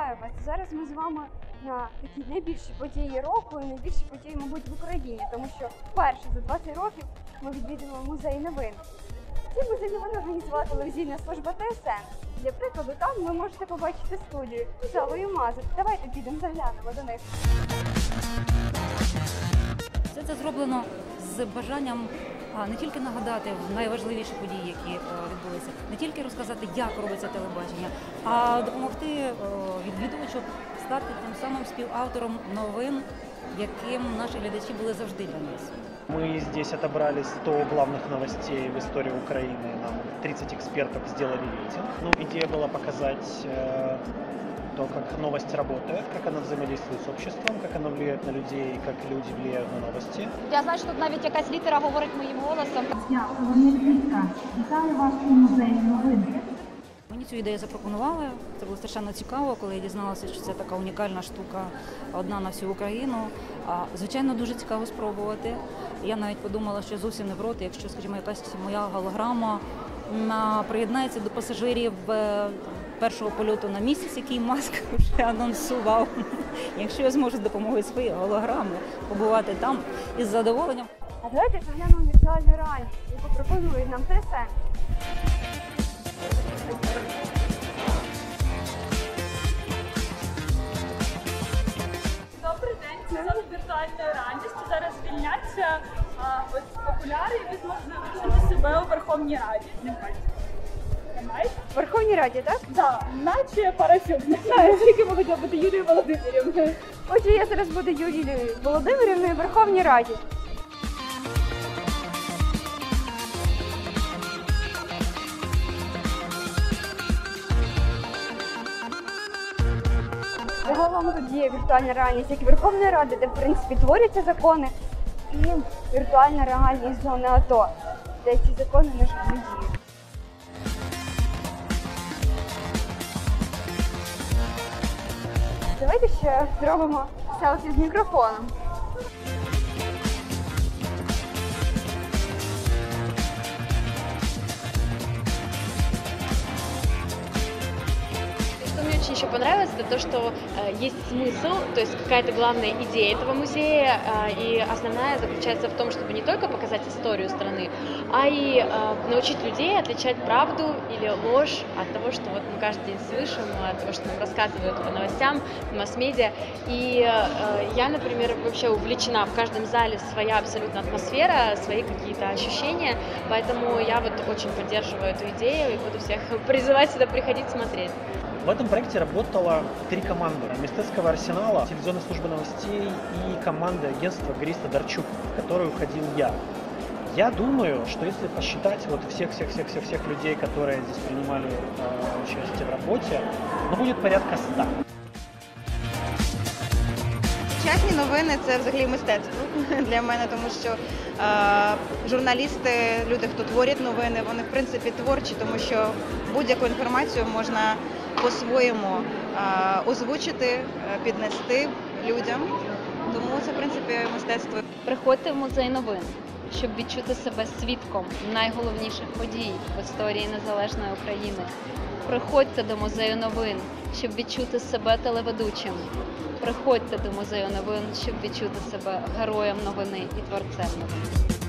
Вітаю вас! Зараз ми з вами на такій найбільшій події року і найбільшій події, мабуть, в Україні, тому що вперше за 20 років ми відвідуємо музей новин. Цей музей новин організувала телевізійна служба ТСН. Для прикладу, там ви можете побачити студію з Аллою Мазур. Давайте підемо заглянемо до них. Все це зроблено з бажанням а, не тільки нагадати найважливіші події, які е, відбулися, не тільки розказати, як робиться телебачення, а допомогти е, відвідувачу стати тим самим співавтором новин, яким наші глядачі були завжди для нас. Мы здесь отобрали 100 главных новостей в истории Украины. Нам 30 экспертов сделали рейтинг. Ну, идея была показать э, то, как новость работает, как она взаимодействует с обществом, как она влияет на людей, как люди влияют на новости. Я знаю, що тут навіть якась літера говорить моїм голосом. Вітаю вас у музеї новин. Мені цю ідею запропонували. Це було страшенно цікаво, коли я дізналася, що це така унікальна штука, одна на всю Україну. А, Звичайно, дуже цікаво спробувати. Я навіть подумала, що зовсім не проти, якщо, скажімо, якась моя голограма приєднається до пасажирів е, першого польоту на місяць, який Маск вже анонсував. Якщо я зможу з допомогою своєї голограми побувати там із задоволенням. А давайте заглянемо в віртуальну реальність, яку пропонує нам ТСН. Добрий день, це зона віртуальної реальності. Зараз звільняться а, ось окуляри і ви зможете відчути себе у Верховній Раді. В Верховній Раді, так? Да, наче парасюк. Не знаю, скільки ви хотіли бути Юлією Володимирівною. Отже, я зараз буду Юлією Володимирівною в Верховній Раді. Загалом тут є віртуальна реальність, як і Верховної Ради, де в принципі творяться закони, і віртуальна реальність зони АТО, де ці закони на жаль не діють. Давайте ще зробимо селфі з мікрофоном. Очень еще понравилось, это то, что э, есть смысл, то есть какая-то главная идея этого музея, э, и основная заключается в том, чтобы не только показать историю страны, а и э, научить людей отличать правду или ложь от того, что вот мы каждый день слышим, от того, что нам рассказывают по новостям, масс-медиа. И э, я, например, вообще увлечена в каждом зале своя абсолютно атмосфера, свои какие-то ощущения, поэтому я вот очень поддерживаю эту идею и буду всех призывать сюда приходить смотреть. В этом проекте работало три команды. Мистецкого арсенала, телевизионной службы новостей и команда агентства Гриста Дарчук, в которую входил я. Я думаю, что если посчитать вот всех-всех-всех-всех людей, которые здесь принимали э, участие в работе, ну будет порядка 100. Сучасні новини це взагалі мистецтво для мене, тому що е, журналісти, люди, хто творять новини, вони в принципі творчі, тому що будь-яку інформацію можна по-своєму е, озвучити, е, піднести людям. Тому це в принципі мистецтво. Приходьте в музей новин, щоб відчути себе свідком найголовніших подій в історії незалежної України. Приходьте до музею новин, щоб відчути себе телеведучим. Приходьте до музею новин, щоб відчути себе героєм новини і творцем новин.